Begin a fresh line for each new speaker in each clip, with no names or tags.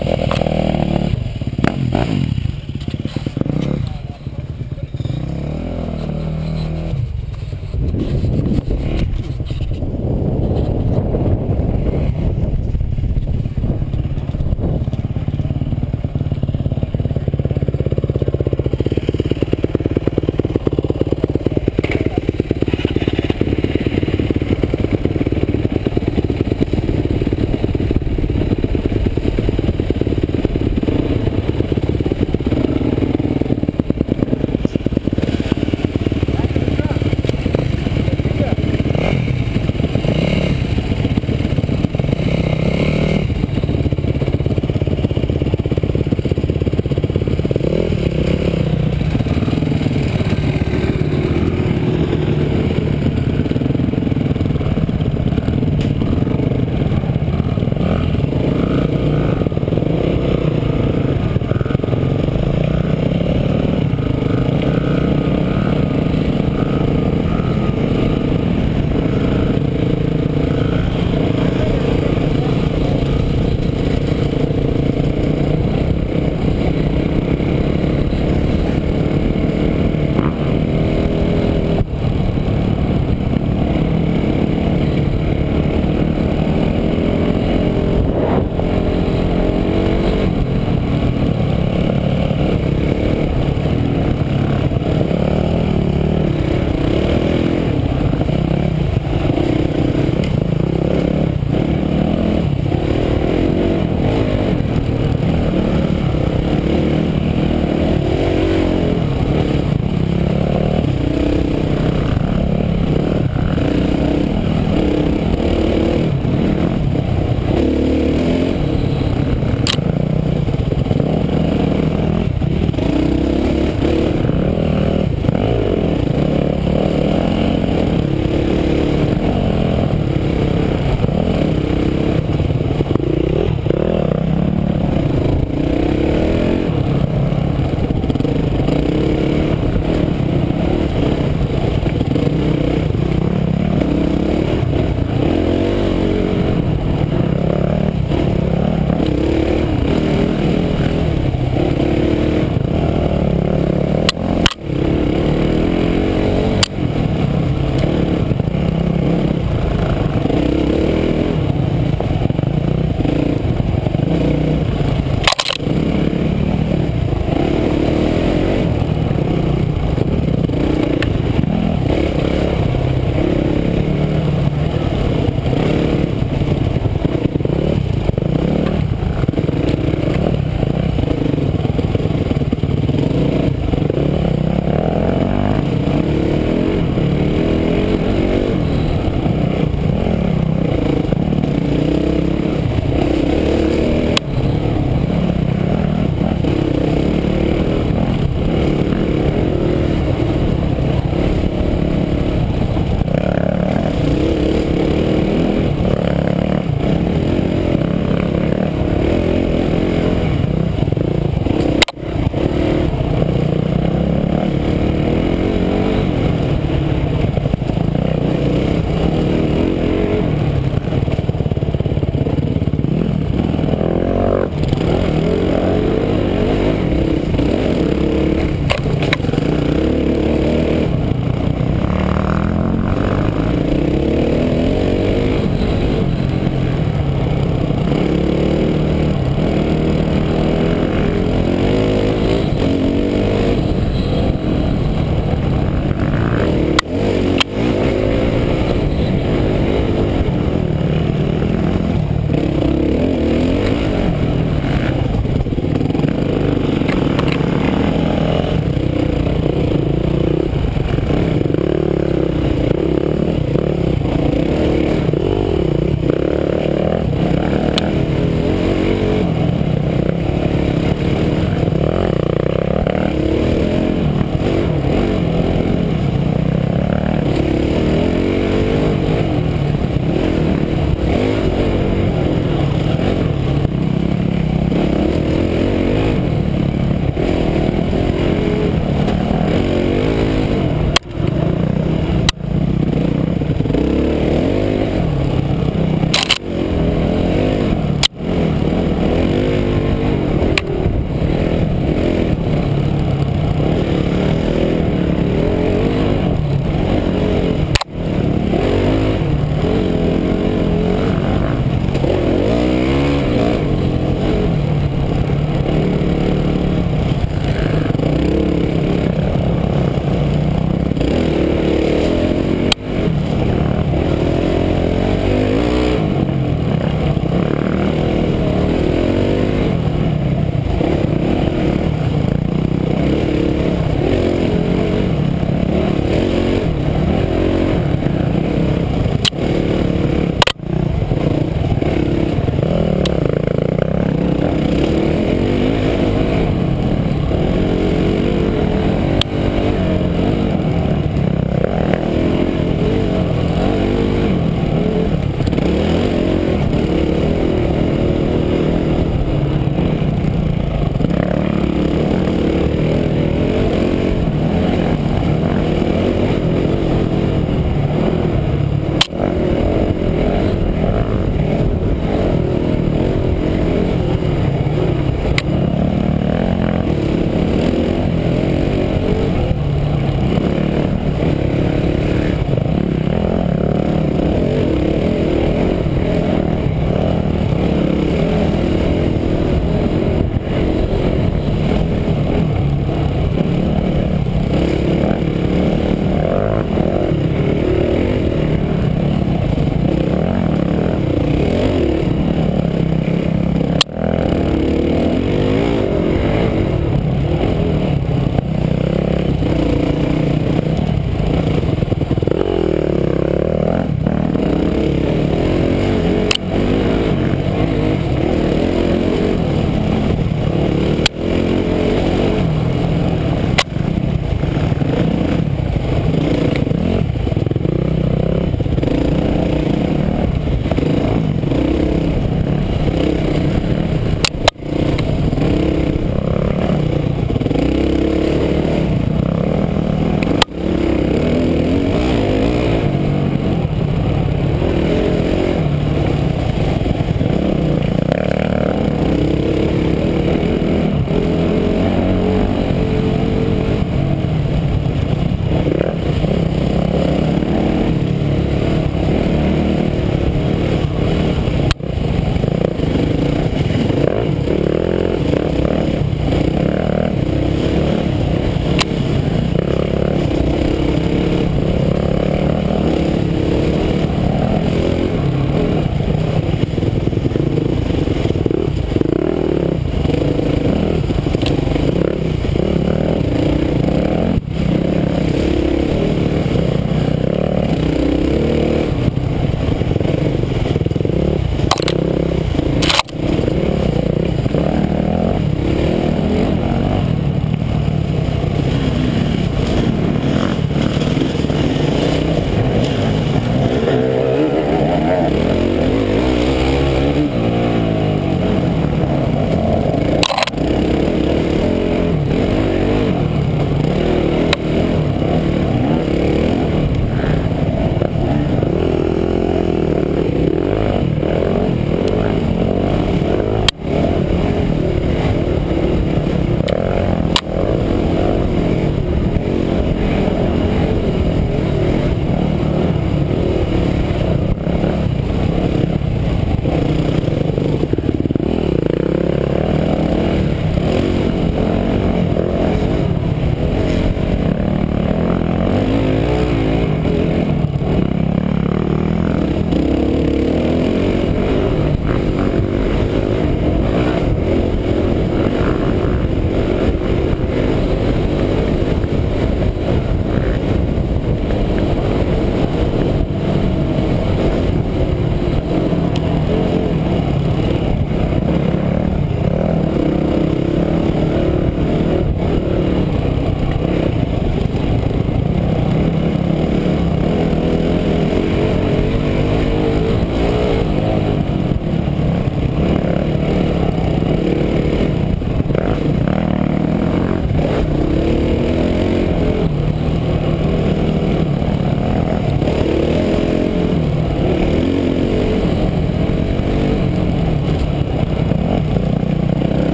you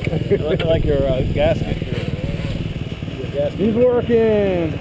start and electric stop.
You look like your uh, gasket. Your, your gasket.
He's working.